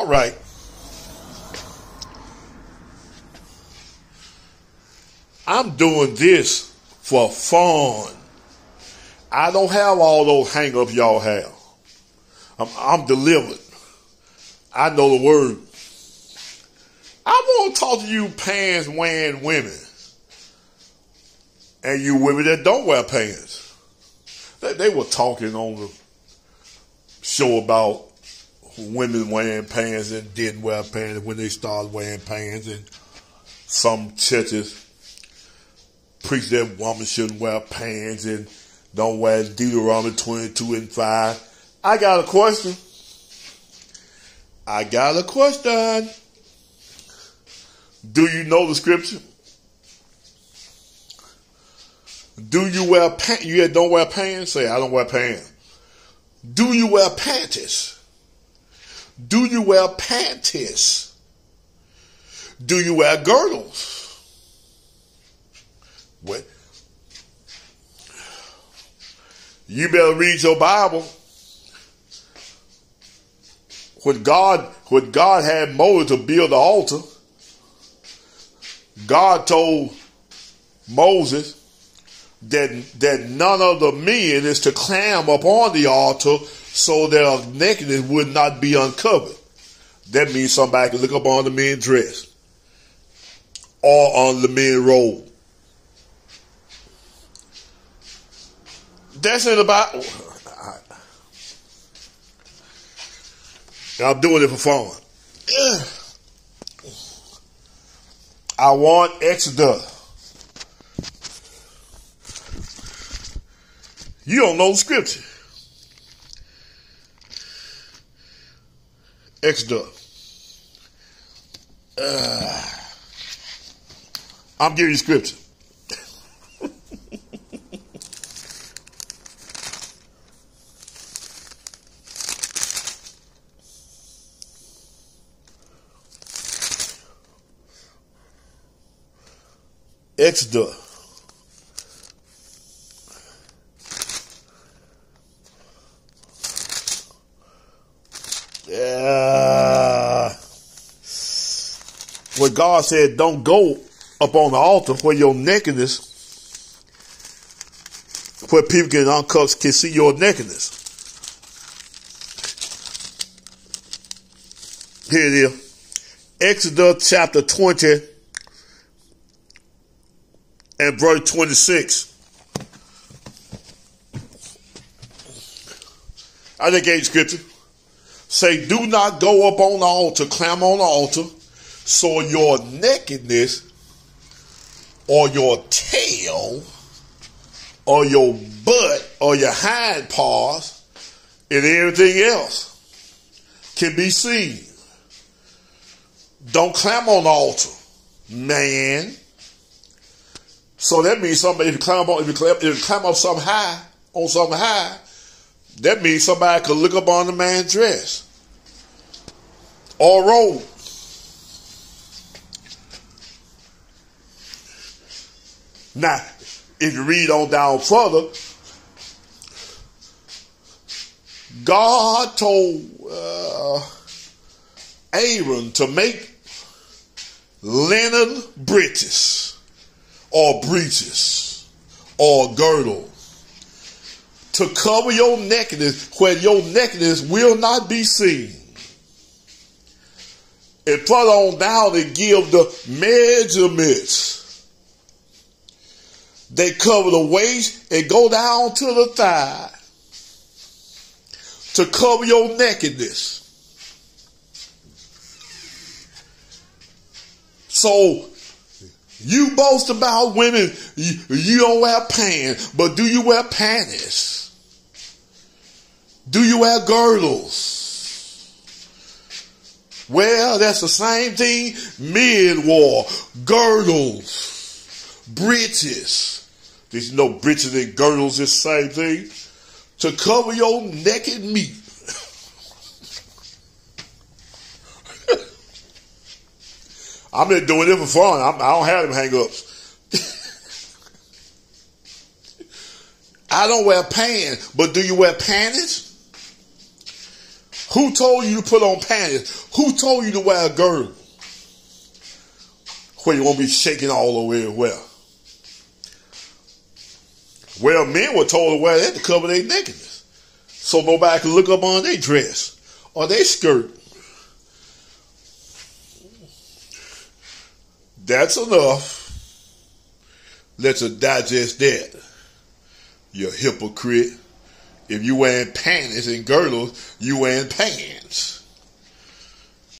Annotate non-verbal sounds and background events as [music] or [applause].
All right. I'm doing this for fun. I don't have all those hang ups y'all have. I'm, I'm delivered. I know the word. I want to talk to you pants wearing women. And you women that don't wear pants. They, they were talking on the show about women wearing pants and didn't wear pants when they started wearing pants and some churches preach that woman shouldn't wear pants and don't wear Deuteronomy 22 and 5. I got a question. I got a question. Do you know the scripture? Do you wear pants? You don't wear pants? Say, I don't wear pants. Do you wear panties? Do you wear panties? Do you wear girdles? What? You better read your Bible. When God, when God had Moses to build the altar, God told Moses that, that none of the men is to climb upon the altar so their nakedness would not be uncovered. That means somebody can look up on the men's dress or on the men's robe. That's in the Bible. I'm doing it for fun. I want Exodus. You don't know the scripture. Exodus. Uh, I'm giving you scripture. Exodus. [laughs] Yeah. Where God said, don't go up on the altar where your nakedness, where people can uncover, can see your nakedness. Here it is. Exodus chapter 20 and verse 26. I just gave scripture. Say, do not go up on the altar, climb on the altar, so your nakedness or your tail or your butt or your hind paws and everything else can be seen. Don't climb on the altar, man. So that means somebody if you climb on if you climb, if you climb up something high on something high, that means somebody could look up on the man's dress or robe. Now, if you read on down further, God told uh, Aaron to make linen breeches or breeches or girdle to cover your nakedness where your nakedness will not be seen. And put on down and give the measurements. They cover the waist and go down to the thigh to cover your nakedness. So you boast about women, you, you don't wear pants, but do you wear panties? Do you wear girdles? Well, that's the same thing men wore. Girdles, breeches. There's no breeches and girdles, the same thing. To cover your naked meat. [laughs] I'm just doing it for fun. I'm, I do not have them hang ups. [laughs] I don't wear pants, but do you wear panties? Who told you to put on panties? Who told you to wear a girdle? Where you won't be shaking all over everywhere. Well, men were told to wear that to cover their nakedness. So nobody could look up on their dress or their skirt. That's enough. Let's digest that. You hypocrite. If you wearing panties and girdles, you wearing pants.